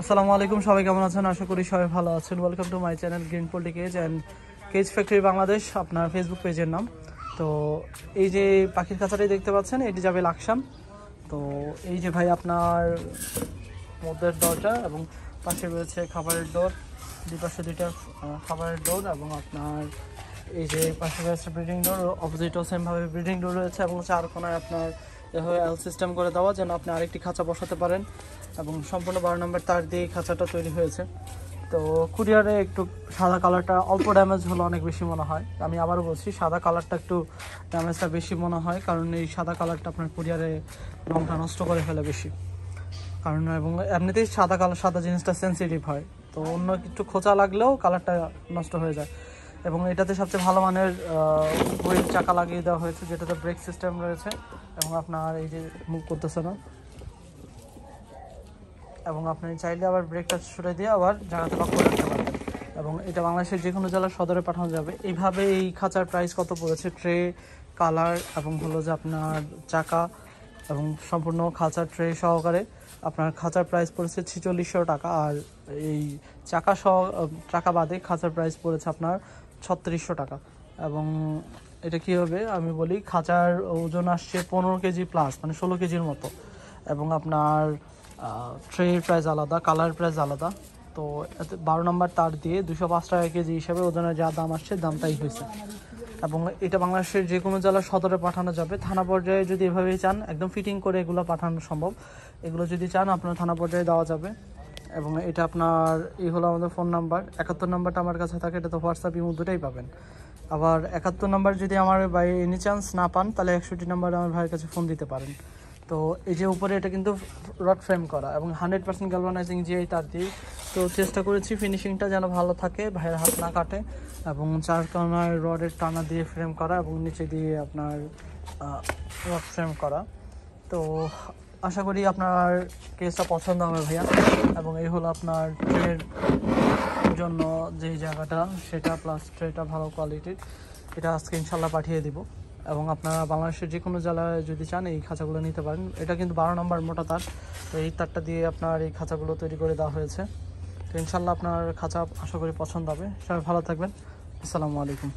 আসসালামু আলাইকুম, সবাই কেমন আছেন? আশা করি সবাই ভালো আছেন। Welcome to my channel green poultry cage and cage factory Bangladesh আপনার ফেসবুক পেজের নাম। তো এই যে পাখির খাঁচাটাই দেখতে পাচ্ছেন, এটি যাবে লাকসাম। তো এই যে ভাই আপনার মধ্যের দরজা এবং পাশে রয়েছে খাবারের ডোর। দুই পাশে দুইটা খাবারের ডোর এবং আপনার এই যে পাশে রয়েছে ব্রিডিং ডোর অপোজিটও সেমভাবে ব্রিডিং ডোর রয়েছে এবং চার কোনায় আপনার এভাবে এল সিস্টেম করে দেওয়া যেন আপনি আরেকটি খাঁচা বসাতে পারেন এবং সম্পূর্ণ বারো নম্বর তার দিয়ে খাঁচাটা তৈরি হয়েছে। তো কুরিয়ারে একটু সাদা কালারটা অল্প ড্যামেজ হলো অনেক বেশি মনে হয়। আমি আবারও বলছি, সাদা কালারটা একটু ড্যামেজটা বেশি মনে হয়, কারণ এই সাদা কালারটা আপনার কুরিয়ারে রংটা নষ্ট করে ফেলে বেশি। কারণ এবং এমনিতেই সাদা কালার, সাদা জিনিসটা সেন্সিটিভ হয়। তো অন্য একটু খোঁচা লাগলেও কালারটা নষ্ট হয়ে যায়। এবং এটাতে সবচেয়ে ভালো মানের হুইল চাকা লাগিয়ে দেওয়া হয়েছে, যেটাতে ব্রেক সিস্টেম রয়েছে এবং আপনার এই যে মুভ করতেছে না। এবং আপনি চাইলে আবার ব্রেকটা ছুটে দিয়ে আবার জায়গাতে লক করে রাখতে পারবেন। এবং এটা বাংলাদেশের যে কোনো জেলার সদরে পাঠানো যাবে। এইভাবে এই খাঁচার প্রাইস কত পড়েছে? ট্রে কালার এবং হলো যে আপনার চাকা এবং সম্পূর্ণ খাঁচার ট্রে সহকারে আপনার খাঁচার প্রাইস পড়েছে ছিচল্লিশশো টাকা। আর এই চাকা সহ টাকা বাদে খাঁচার প্রাইস পড়েছে আপনার ছত্রিশশো টাকা। এবং এটা কী হবে? আমি বলি খাঁচার ওজন আসছে পনেরো কেজি প্লাস মানে ষোলো কেজির মতো। এবং আপনার ট্রের প্রাইস আলাদা কালার প্রাইস আলাদা। তো এতে বারো নম্বর তার দিয়ে দুশো পাঁচ টাকা কেজি হিসাবে ওজনের যা দাম আসছে দামটাই হয়েছে। এবং এটা বাংলাদেশের যে কোনো জেলার সদরে পাঠানো যাবে। থানা পর্যায়ে যদি এভাবেই চান, একদম ফিটিং করে এগুলো পাঠানো সম্ভব। এগুলো যদি চান, আপনার থানা পর্যায়ে দেওয়া যাবে। এবং এটা আপনার, এই হলো আমাদের ফোন নাম্বার একাত্তর নাম্বারটা আমার কাছে থাকে, এটা তো হোয়াটসঅ্যাপ ইমো দুটাই পাবেন। আবার একাত্তর নাম্বার যদি আমার বাই এনি চান্স না পান, তাহলে একষট্টি নাম্বারে আমার ভাইয়ের কাছে ফোন দিতে পারেন। তো এই যে উপরে এটা কিন্তু রড ফ্রেম করা এবং হান্ড্রেড পার্সেন্ট গ্যালভানাইজিং জিআই তার দিয়ে, তো চেষ্টা করেছি ফিনিশিংটা যেন ভালো থাকে, ভাইয়ের হাত না কাটে এবং চার কোনার রডের টানা দিয়ে ফ্রেম করা এবং নিচে দিয়ে আপনার রড ফ্রেম করা। তো আশা করি আপনার কেসটা পছন্দ হবে ভাইয়া। এবং এই হলো আপনার ট্রের জন্য যে জায়গাটা, সেটা প্লাস ট্রেটা ভালো কোয়ালিটির এটা আজকে ইনশাল্লাহ পাঠিয়ে দিব। এবং আপনারা বাংলাদেশের যে কোনো জেলায় যদি চান, এই খাঁচাগুলো নিতে পারেন। এটা কিন্তু বারো নম্বর মোটা তার। তো এই তারটা দিয়ে আপনার এই খাঁচাগুলো তৈরি করে দেওয়া হয়েছে। তো ইনশাল্লাহ আপনার খাঁচা আশা করি পছন্দ হবে। সবাই ভালো থাকবেন। আসসালামু আলাইকুম।